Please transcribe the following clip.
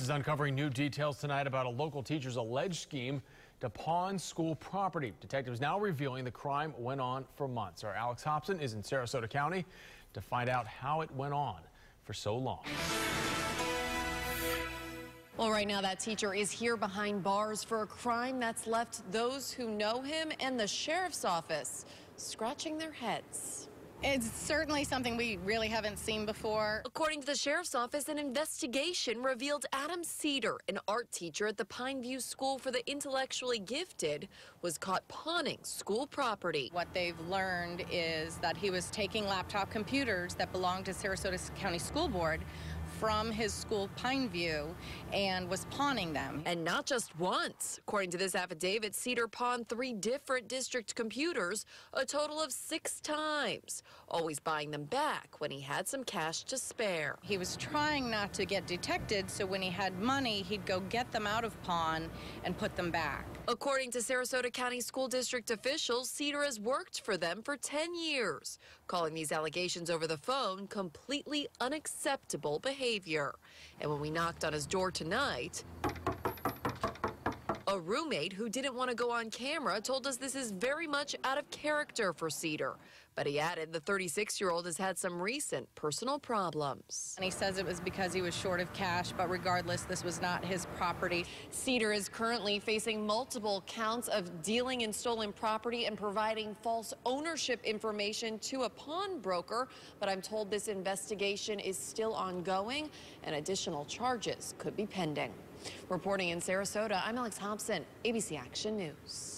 Is uncovering new details tonight about a local teacher's alleged scheme to pawn school property. Detectives now revealing the crime went on for months. Our Alex Hobson is in Sarasota County to find out how it went on for so long. Well, right now that teacher is here behind bars for a crime that's left those who know him and the sheriff's office scratching their heads. It's certainly something we really haven't seen before. According to the sheriff's office, an investigation revealed Adam Cedar, an art teacher at the Pineview School for the Intellectually Gifted, was caught pawning school property. What they've learned is that he was taking laptop computers that belonged to Sarasota County School Board from his school Pineview and was pawning them. And not just once. According to this affidavit, Cedar pawned three different district computers a total of six times, always buying them back when he had some cash to spare. He was trying not to get detected, so when he had money, he'd go get them out of pawn and put them back. According to Sarasota County School District officials, Cedar has worked for them for 10 years, calling these allegations over the phone completely unacceptable behavior. And when we knocked on his door tonight, a roommate who didn't want to go on camera told us this is very much out of character for Cedar. But he added the 36 year old has had some recent personal problems. And he says it was because he was short of cash, but regardless, this was not his property. Cedar is currently facing multiple counts of dealing in stolen property and providing false ownership information to a pawnbroker. But I'm told this investigation is still ongoing and additional charges could be pending. Reporting in Sarasota, I'm Alex Hobson, ABC Action News.